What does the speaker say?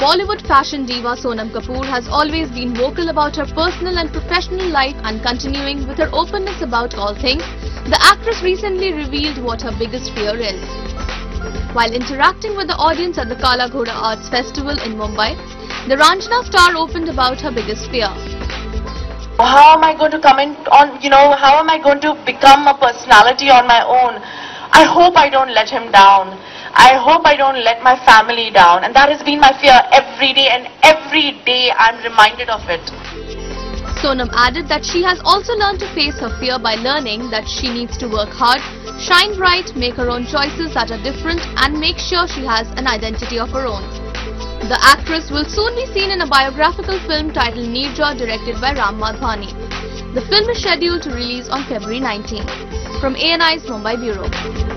Bollywood fashion diva Sonam Kapoor has always been vocal about her personal and professional life and continuing with her openness about all things, the actress recently revealed what her biggest fear is. While interacting with the audience at the Kala Ghoda Arts Festival in Mumbai, the Raanjhanaa star opened about her biggest fear. how am I going to come in on, you know, how am I going to become a personality on my own? I hope I don't let him down. I hope I don't let my family down. And that has been my fear every day and every day I'm reminded of it. Sonam added that she has also learned to face her fear by learning that she needs to work hard, shine bright, make her own choices that are different and make sure she has an identity of her own. The actress will soon be seen in a biographical film titled Neerja directed by Ram Madhvani. The film is scheduled to release on February 19. From ANI's Mumbai Bureau.